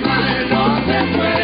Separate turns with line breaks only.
Everybody knows this way.